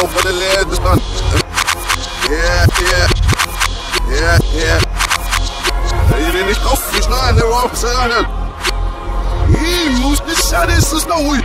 on for the legends. Yeah, yeah, yeah, yeah. Redet nicht auf, ich schneide den not in the wrong side. He must be noch ruhig.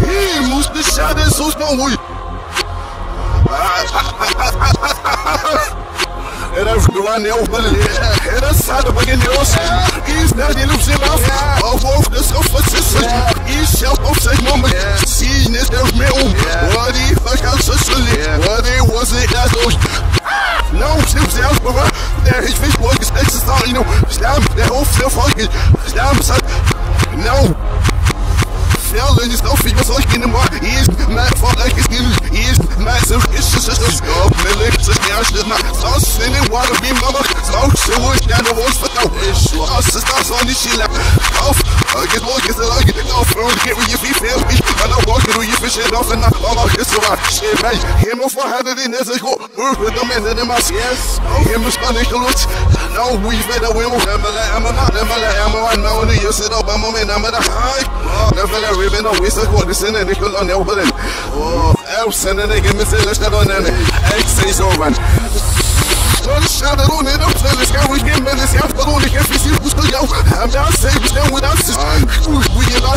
Ich muss nicht schaden, es ist noch ruhig. He's Duane auf meine Lehre. Era Sade bei den Jungs. Ich nenne die Luft im Auf. Auf, auf, das Opfer. Ich fisch wohl gesetzt ist auch you know Slam, der Hof der Folge. Slam, sagt No Fälle ist auf wie was euch in dem Wort ist Mein Vater ist in ist mein so ist es ist es Gott mir liegt es mir ist nach Sonst in den Water wie Mama Sonst so ich gerne was verkauft Ich was ist das auch nicht hier Auf Get wohl get Auf und get wie wie viel ich kann auch walk du ihr Fisch auf nach Mama ist so was Shit man Him auf hat in ich go With the men in my yes Him gar nicht gelutzt No we better we will Never let him not Never let him run Now when you sit up I'm a man I'm a high Never let in a waste of what is in it Nickel on the open Oh Elsen en ik in mijn zillen staat aan hem Ik zei zo van Shadow in the place, can we get minutes? Yeah, but only if you see who's the yo. I'm not saying